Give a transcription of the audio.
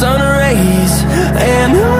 sun rays. And on